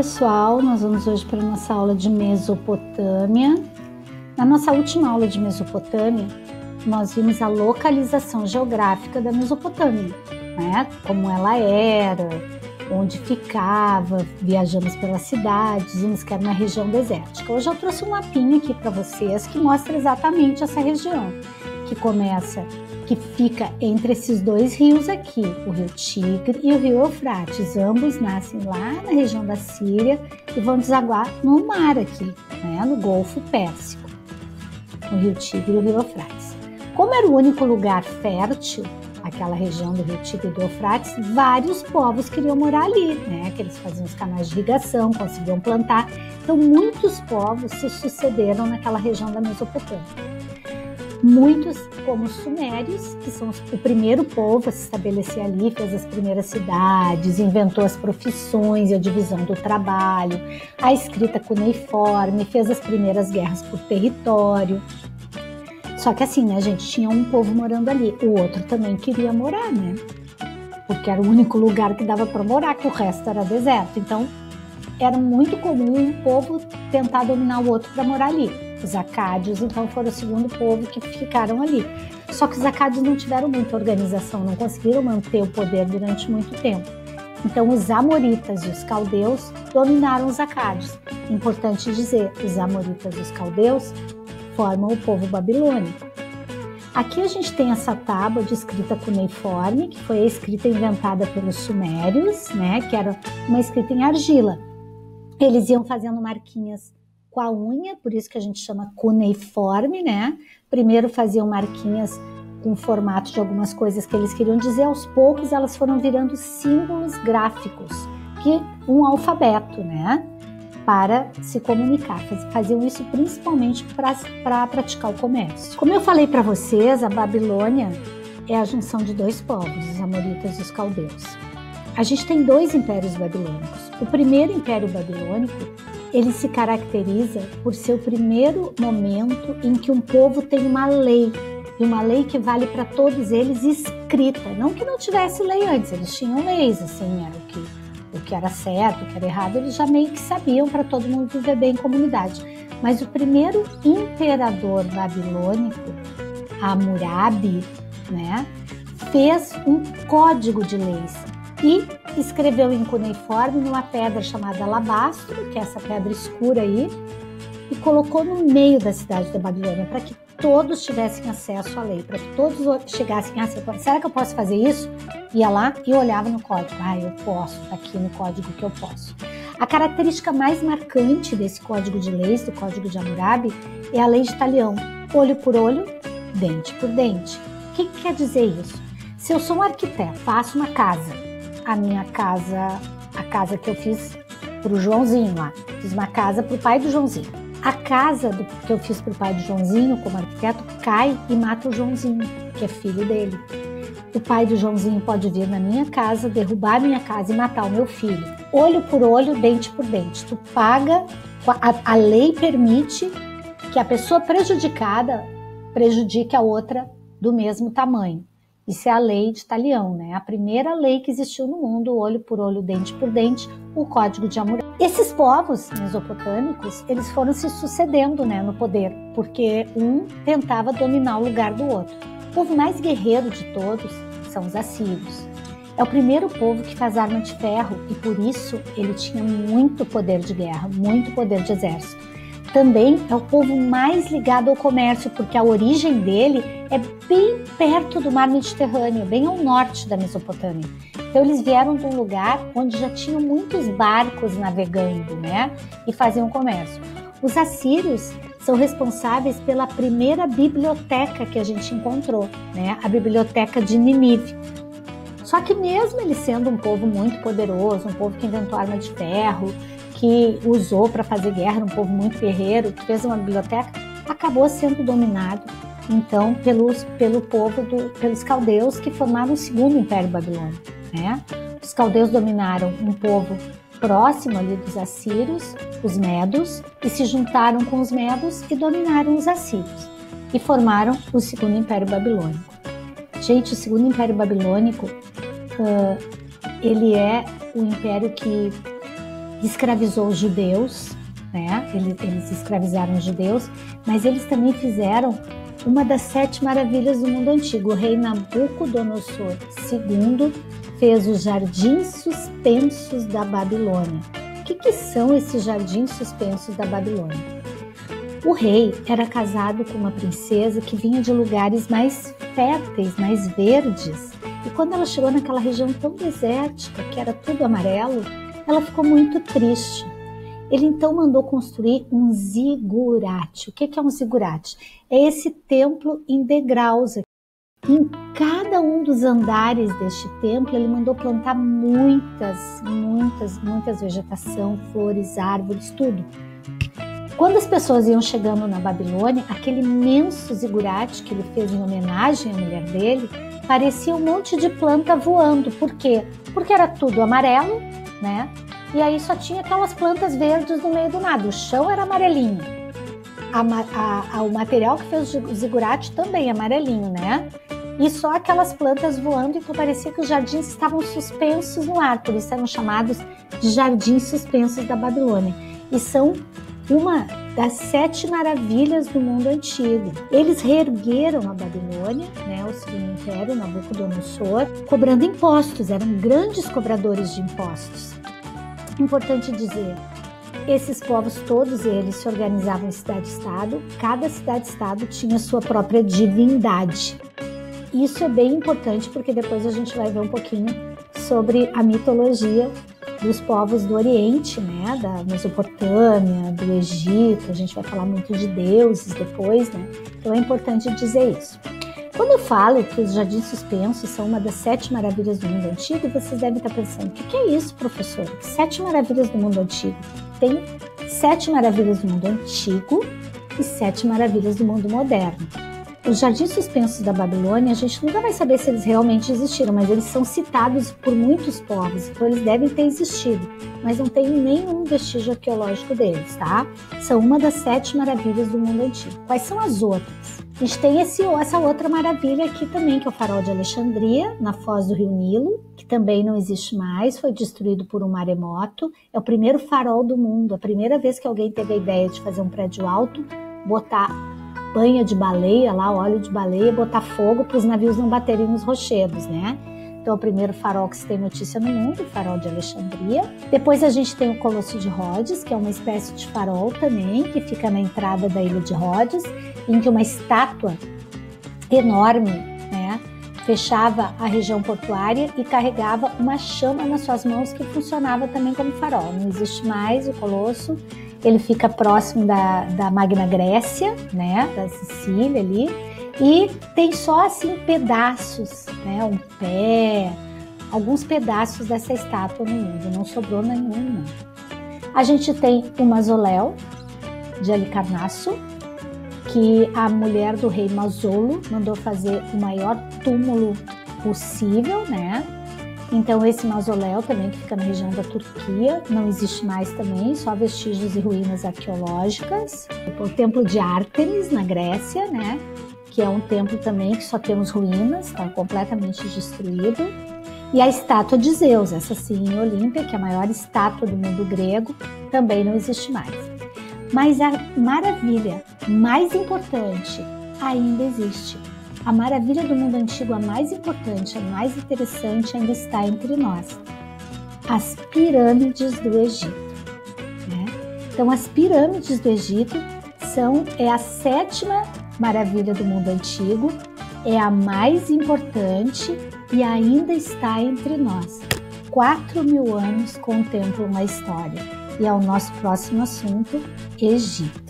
pessoal, nós vamos hoje para a nossa aula de Mesopotâmia. Na nossa última aula de Mesopotâmia, nós vimos a localização geográfica da Mesopotâmia, né? Como ela era, onde ficava, viajamos pelas cidades, vimos que era uma região desértica. Hoje eu trouxe um mapinha aqui para vocês que mostra exatamente essa região, que começa que fica entre esses dois rios aqui, o rio Tigre e o rio Eufrates. Ambos nascem lá na região da Síria e vão desaguar no mar aqui, né, no Golfo Pérsico, o rio Tigre e o rio Eufrates. Como era o único lugar fértil, aquela região do rio Tigre e do Eufrates, vários povos queriam morar ali, né, que eles faziam os canais de irrigação, conseguiam plantar. Então, muitos povos se sucederam naquela região da Mesopotâmia. Muitos, como os sumérios, que são o primeiro povo a se estabelecer ali, fez as primeiras cidades, inventou as profissões e a divisão do trabalho, a escrita cuneiforme, fez as primeiras guerras por território. Só que assim, né, gente, tinha um povo morando ali, o outro também queria morar, né? Porque era o único lugar que dava para morar, que o resto era deserto. Então, era muito comum um povo tentar dominar o outro para morar ali. Os acádios, então, foram o segundo povo que ficaram ali. Só que os acádios não tiveram muita organização, não conseguiram manter o poder durante muito tempo. Então, os amoritas e os caldeus dominaram os acádios. Importante dizer, os amoritas e os caldeus formam o povo babilônico. Aqui a gente tem essa tábua de escrita cuneiforme, que foi a escrita inventada pelos sumérios, né, que era uma escrita em argila. Eles iam fazendo marquinhas com a unha, por isso que a gente chama cuneiforme, né? Primeiro faziam marquinhas com formato de algumas coisas que eles queriam dizer, aos poucos elas foram virando símbolos gráficos, que um alfabeto, né? Para se comunicar. Faziam isso principalmente para pra praticar o comércio. Como eu falei para vocês, a Babilônia é a junção de dois povos, os amoritas e os caldeus. A gente tem dois impérios babilônicos. O primeiro império babilônico ele se caracteriza por ser o primeiro momento em que um povo tem uma lei, e uma lei que vale para todos eles escrita. Não que não tivesse lei antes, eles tinham leis, assim, era o que, o que era certo, o que era errado, eles já meio que sabiam para todo mundo viver bem em comunidade. Mas o primeiro imperador babilônico, Hammurabi, né, fez um código de leis e escreveu em cuneiforme numa pedra chamada alabastro, que é essa pedra escura aí, e colocou no meio da cidade da Babilônia para que todos tivessem acesso à lei, para que todos chegassem a ser. Será que eu posso fazer isso? Ia lá e olhava no código. Ah, eu posso, está aqui no código que eu posso. A característica mais marcante desse código de leis, do código de Hammurabi, é a lei de Talião: olho por olho, dente por dente. O que, que quer dizer isso? Se eu sou um arquiteto, faço uma casa, a minha casa, a casa que eu fiz para o Joãozinho lá. Fiz uma casa para o pai do Joãozinho. A casa do, que eu fiz para o pai do Joãozinho, como arquiteto, cai e mata o Joãozinho, que é filho dele. O pai do Joãozinho pode vir na minha casa, derrubar a minha casa e matar o meu filho. Olho por olho, dente por dente. Tu paga, a, a lei permite que a pessoa prejudicada prejudique a outra do mesmo tamanho. Isso é a lei de Talião, né? A primeira lei que existiu no mundo, olho por olho, dente por dente, o Código de Hammurabi. Esses povos mesopotâmicos, eles foram se sucedendo, né, no poder, porque um tentava dominar o lugar do outro. O povo mais guerreiro de todos são os assírios. É o primeiro povo que faz arma de ferro e por isso ele tinha muito poder de guerra, muito poder de exército também é o povo mais ligado ao comércio, porque a origem dele é bem perto do mar Mediterrâneo, bem ao norte da Mesopotâmia. Então eles vieram de um lugar onde já tinham muitos barcos navegando, né, e faziam comércio. Os assírios são responsáveis pela primeira biblioteca que a gente encontrou, né, a biblioteca de Ninive. Só que mesmo eles sendo um povo muito poderoso, um povo que inventou arma de ferro, que usou para fazer guerra, um povo muito guerreiro, que fez uma biblioteca, acabou sendo dominado então pelos, pelo povo, do, pelos caldeus que formaram o segundo Império Babilônico. Né? Os caldeus dominaram um povo próximo ali dos assírios, os medos, e se juntaram com os medos e dominaram os assírios e formaram o segundo Império Babilônico. Gente, o segundo Império Babilônico, uh, ele é o império que escravizou os judeus, né? Eles, eles escravizaram os judeus, mas eles também fizeram uma das sete maravilhas do mundo antigo. O rei Nabucodonosor II fez os jardins suspensos da Babilônia. O que, que são esses jardins suspensos da Babilônia? O rei era casado com uma princesa que vinha de lugares mais férteis, mais verdes. E quando ela chegou naquela região tão desértica, que era tudo amarelo, ela ficou muito triste. Ele então mandou construir um zigurate. O que é um zigurate? É esse templo em degraus. Em cada um dos andares deste templo, ele mandou plantar muitas, muitas, muitas vegetação, flores, árvores, tudo. Quando as pessoas iam chegando na Babilônia, aquele imenso zigurate que ele fez em homenagem à mulher dele, parecia um monte de planta voando. Por quê? Porque era tudo amarelo, né? E aí só tinha aquelas plantas verdes no meio do nada. O chão era amarelinho. A, a, a, o material que fez o zigurate também é amarelinho, né? E só aquelas plantas voando, então parecia que os jardins estavam suspensos no ar, por isso eram chamados de jardins suspensos da Babilônia. E são uma das sete maravilhas do mundo antigo. Eles reergueram a Babilônia, né, o segundo império, Nabucodonosor, cobrando impostos, eram grandes cobradores de impostos. Importante dizer, esses povos todos eles se organizavam em cidade-estado, cada cidade-estado tinha sua própria divindade. Isso é bem importante porque depois a gente vai ver um pouquinho sobre a mitologia dos povos do Oriente, né, da Mesopotâmia, do Egito. A gente vai falar muito de deuses depois, né? Então é importante dizer isso. Quando eu falo que os jardins suspensos são uma das sete maravilhas do mundo antigo, vocês devem estar pensando: o que é isso, professor? Sete maravilhas do mundo antigo? Tem sete maravilhas do mundo antigo e sete maravilhas do mundo moderno. Os jardins suspensos da Babilônia, a gente nunca vai saber se eles realmente existiram, mas eles são citados por muitos povos, então eles devem ter existido, mas não tem nenhum vestígio arqueológico deles, tá? São uma das sete maravilhas do mundo antigo. Quais são as outras? A gente tem esse, essa outra maravilha aqui também, que é o farol de Alexandria, na foz do rio Nilo, que também não existe mais, foi destruído por um maremoto. É o primeiro farol do mundo, a primeira vez que alguém teve a ideia de fazer um prédio alto, botar banha de baleia lá, óleo de baleia, botar fogo para os navios não baterem nos rochedos, né? Então, o primeiro farol que se tem notícia no mundo, o farol de Alexandria. Depois a gente tem o Colosso de Rhodes, que é uma espécie de farol também, que fica na entrada da ilha de Rhodes, em que uma estátua enorme, né, fechava a região portuária e carregava uma chama nas suas mãos que funcionava também como farol. Não existe mais o Colosso, ele fica próximo da, da Magna Grécia, né, da Sicília ali, e tem só assim pedaços, né? Um pé, alguns pedaços dessa estátua no mundo, não sobrou nenhum. A gente tem o mausoléu de Alicarnasso, que a mulher do rei Masolo mandou fazer o maior túmulo possível, né? Então esse mausoléu também que fica na região da Turquia não existe mais também, só vestígios e ruínas arqueológicas. O templo de Ártemis na Grécia, né? Que é um templo também que só temos ruínas, está completamente destruído. E a estátua de Zeus, essa sim em Olímpia, que é a maior estátua do mundo grego, também não existe mais. Mas a maravilha mais importante ainda existe. A maravilha do mundo antigo, a mais importante, a mais interessante, ainda está entre nós. As pirâmides do Egito. Né? Então, as pirâmides do Egito são é a sétima maravilha do mundo antigo, é a mais importante e ainda está entre nós. Quatro mil anos contemplam a história. E é o nosso próximo assunto, Egito.